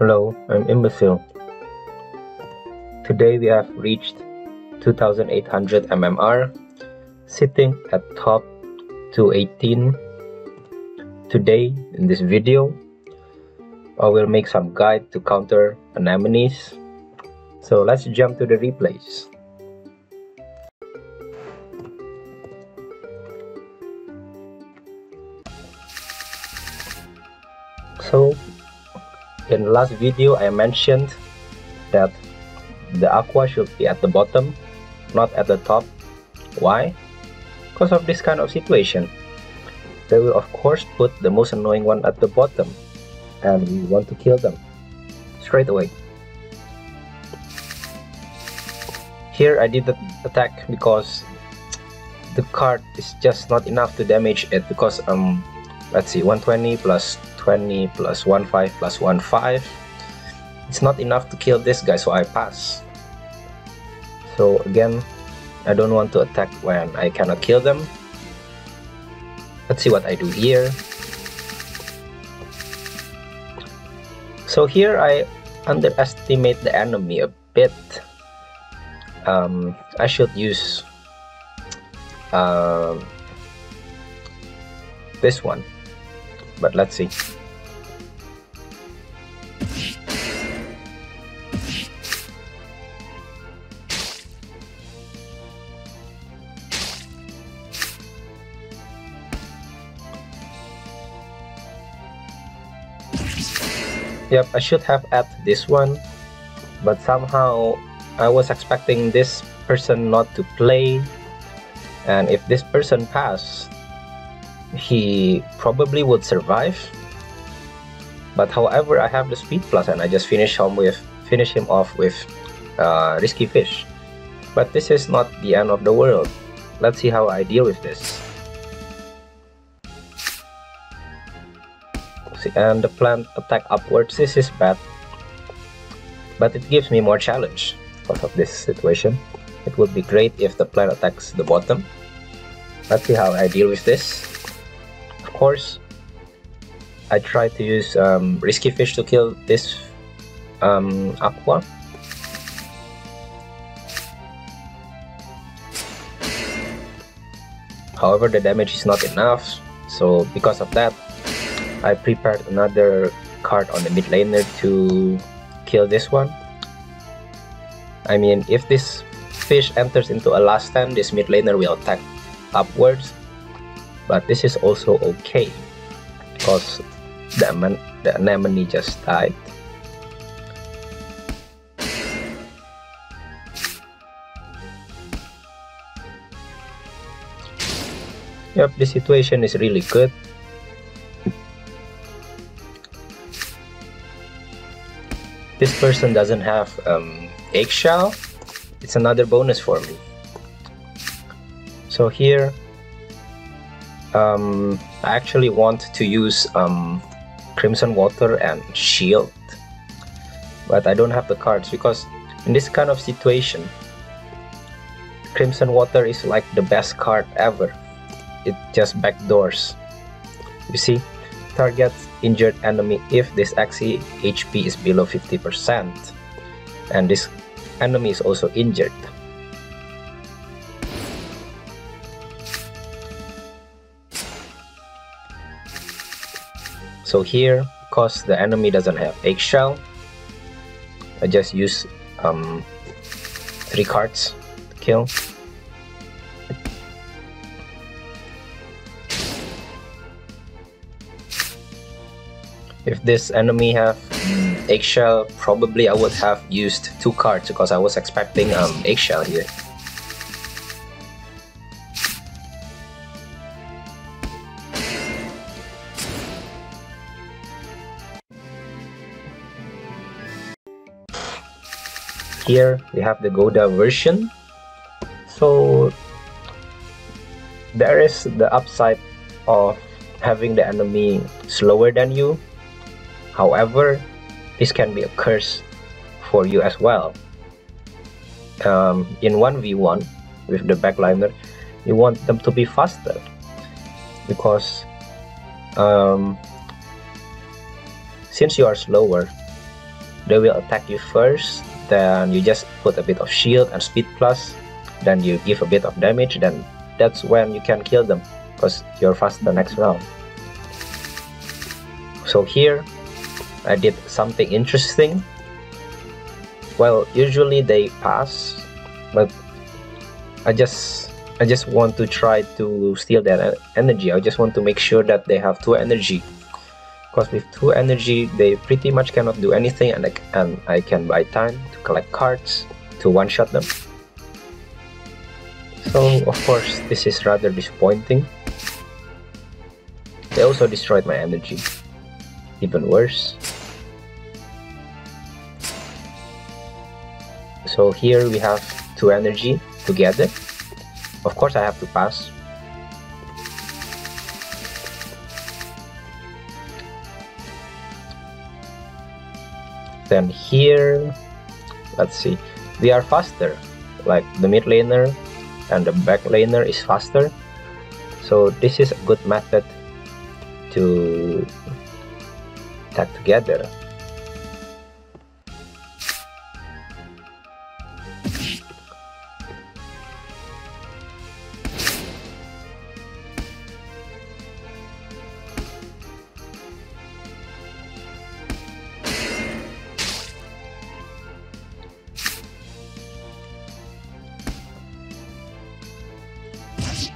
Hello, I'm Imbecile. Today we have reached 2800 MMR, sitting at top 218. Today, in this video, I will make some guide to counter anemones. So let's jump to the replays. In the last video I mentioned that the aqua should be at the bottom not at the top. Why? Because of this kind of situation. They will of course put the most annoying one at the bottom and we want to kill them straight away. Here I did the attack because the card is just not enough to damage it because um let's see 120 plus 20 plus 1 5 plus 1 5 it's not enough to kill this guy so I pass. So again I don't want to attack when I cannot kill them. Let's see what I do here. So here I underestimate the enemy a bit. Um, I should use uh, this one but let's see. Yep, I should have added this one, but somehow I was expecting this person not to play, and if this person pass, he probably would survive. But however, I have the speed plus, and I just finish him with finish him off with uh, risky fish. But this is not the end of the world. Let's see how I deal with this. See, and the plant attack upwards this is bad but it gives me more challenge because of this situation it would be great if the plant attacks the bottom let's see how I deal with this course I tried to use um, risky fish to kill this um, aqua however the damage is not enough so because of that I prepared another card on the mid laner to kill this one. I mean, if this fish enters into a last stand, this mid laner will attack upwards. But this is also okay because the, the anemone just died. Yep, the situation is really good. this person doesn't have um, eggshell it's another bonus for me so here um, I actually want to use um, Crimson Water and Shield. But I don't have the cards because in this kind of situation Crimson Water is like the best card ever. It just backdoors. You see target injured enemy if this Axie HP is below 50% and this enemy is also injured. So here, because the enemy doesn't have eggshell, I just use um, three cards to kill. If this enemy have eggshell, probably I would have used two cards because I was expecting um, eggshell here. Here we have the Goda version. So there is the upside of having the enemy slower than you However, this can be a curse for you as well. Um, in 1v1 with the backliner, you want them to be faster because um, since you are slower, they will attack you first then you just put a bit of shield and speed plus then you give a bit of damage then that's when you can kill them because you're faster next round. So here I did something interesting. Well usually they pass but I just I just want to try to steal their energy. I just want to make sure that they have two energy because with two energy they pretty much cannot do anything and I, and I can buy time to collect cards to one-shot them. So of course this is rather disappointing. They also destroyed my energy. Even worse. So here we have two energy together. Of course I have to pass then here let's see we are faster. Like the mid laner and the back laner is faster. So this is a good method to tag together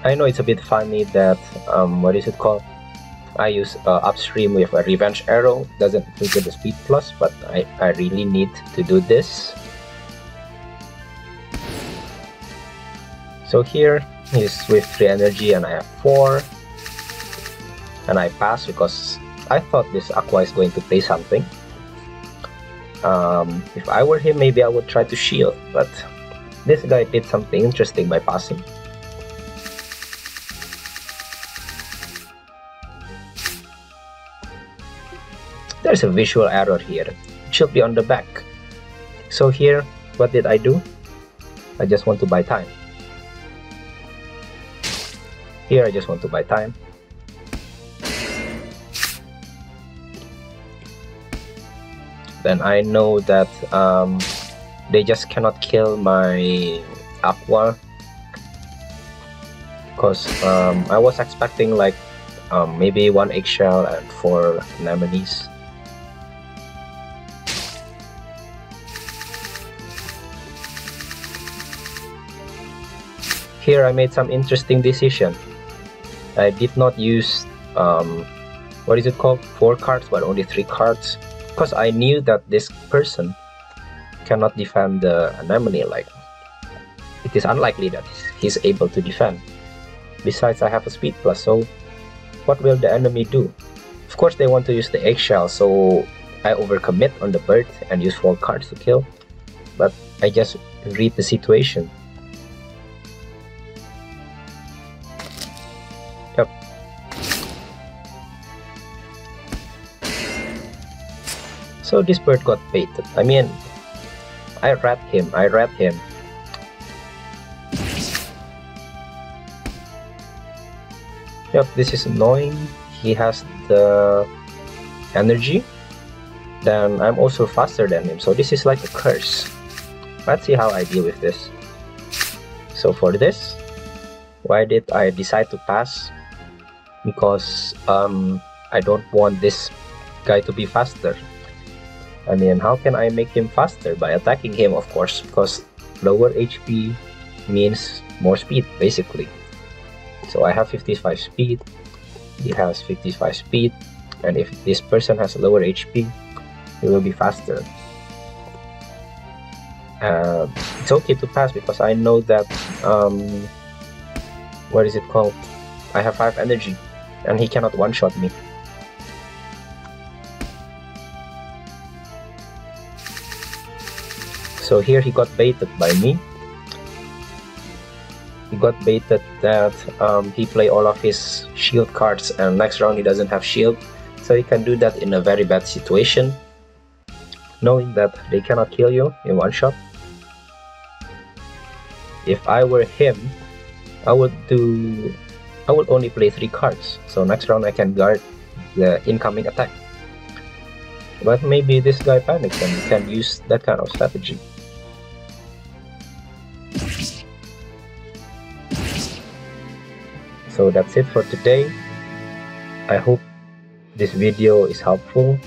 I know it's a bit funny that um, what is it called? I use uh, upstream with a revenge arrow. Doesn't trigger the speed plus but I, I really need to do this. So here is with 3 energy and I have 4 and I pass because I thought this Aqua is going to play something. Um, if I were him maybe I would try to shield but this guy did something interesting by passing there's a visual error here. It should be on the back. So here, what did I do? I just want to buy time. Here I just want to buy time. Then I know that um, they just cannot kill my Aqua because um, I was expecting like um, maybe one eggshell and four anemones here I made some interesting decision. I did not use um, what is it called? Four cards but only three cards. Because I knew that this person cannot defend the anemone like it is unlikely that he's able to defend. Besides I have a speed plus so what will the enemy do? Of course they want to use the eggshell so I overcommit on the bird and use four cards to kill. But I just read the situation So this bird got baited. I mean, I read him, I read him. Yep, this is annoying. He has the energy. Then I'm also faster than him, so this is like a curse. Let's see how I deal with this. So for this, why did I decide to pass? Because um, I don't want this guy to be faster. I mean, how can I make him faster? By attacking him, of course, because lower HP means more speed, basically. So I have 55 speed, he has 55 speed, and if this person has lower HP, he will be faster. Uh, it's okay to pass because I know that, um, what is it called? I have 5 energy, and he cannot one-shot me. So here he got baited by me. He got baited that um, he play all of his shield cards and next round he doesn't have shield. So he can do that in a very bad situation. Knowing that they cannot kill you in one shot. If I were him, I would do... I would only play 3 cards. So next round I can guard the incoming attack. But maybe this guy panics and can use that kind of strategy. So that's it for today. I hope this video is helpful.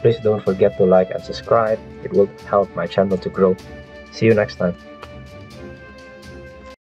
Please don't forget to like and subscribe. It will help my channel to grow. See you next time.